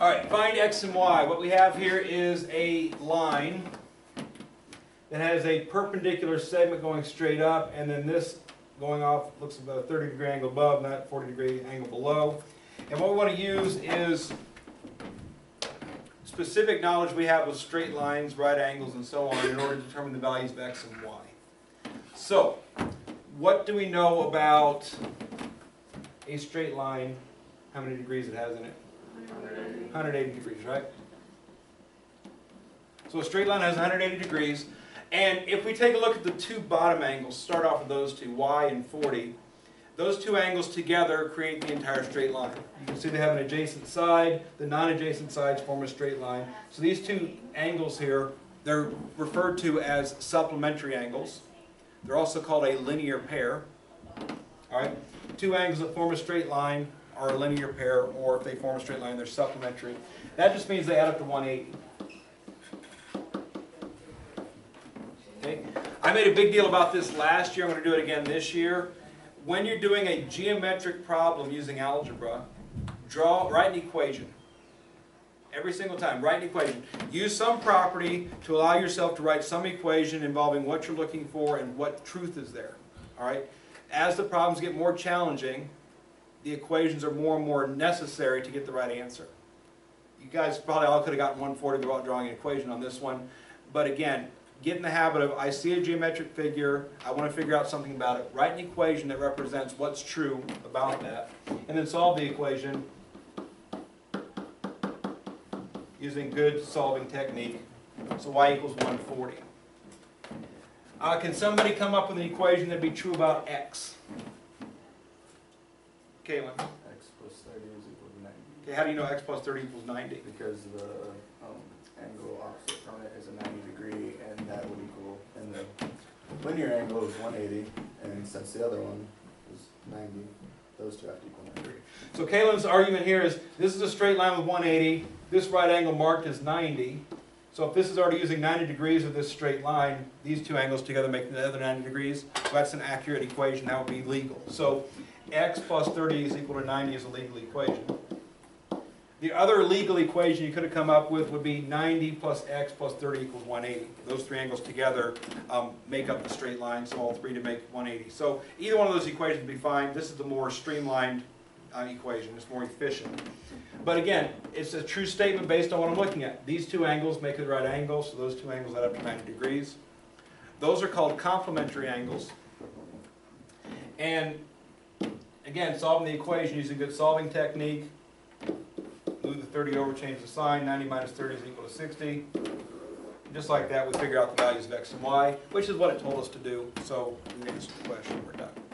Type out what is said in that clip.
All right, find x and y. What we have here is a line that has a perpendicular segment going straight up, and then this going off looks about a 30 degree angle above, not 40 degree angle below. And what we want to use is specific knowledge we have of straight lines, right angles, and so on in order to determine the values of x and y. So, what do we know about a straight line, how many degrees it has in it? 180 degrees, right? So a straight line has 180 degrees. And if we take a look at the two bottom angles, start off with those two, y and 40, those two angles together create the entire straight line. You can see they have an adjacent side, the non-adjacent sides form a straight line. So these two angles here, they're referred to as supplementary angles. They're also called a linear pair. All right, two angles that form a straight line are a linear pair, or if they form a straight line, they're supplementary. That just means they add up to 180. Okay? I made a big deal about this last year. I'm going to do it again this year. When you're doing a geometric problem using algebra, draw, write an equation. Every single time, write an equation. Use some property to allow yourself to write some equation involving what you're looking for and what truth is there. All right? As the problems get more challenging, the equations are more and more necessary to get the right answer. You guys probably all could have gotten 140 without drawing an equation on this one. But again, get in the habit of, I see a geometric figure, I want to figure out something about it. Write an equation that represents what's true about that. And then solve the equation using good solving technique. So y equals 140. Uh, can somebody come up with an equation that'd be true about x? X plus thirty is equal to ninety, Okay, how do you know x plus 30 equals 90? because the, um, angle opposite from it is a ninety degree, and that would equal, and the linear angle is one eighty, and since the other one is ninety, those two have to equal ninety. So Caitlin's argument here is, this is a straight line with 180, this right angle marked as 90. So if this is already using 90 degrees of this straight line, these two angles together make the other 90 degrees. So that's an accurate equation, that would be legal. So x plus 30 is equal to 90 is a legal equation. The other legal equation you could have come up with would be 90 plus x plus 30 equals 180. Those three angles together um, make up the straight line, so all three to make 180. So either one of those equations would be fine. This is the more streamlined uh, equation. It's more efficient. But again, it's a true statement based on what I'm looking at. These two angles make the right angle, so those two angles add up to 90 degrees. Those are called complementary angles. And again, solving the equation using a good solving technique. Move the 30 over, change the sign. 90 minus 30 is equal to 60. Just like that, we figure out the values of x and y, which is what it told us to do. So we answered the question, we're done.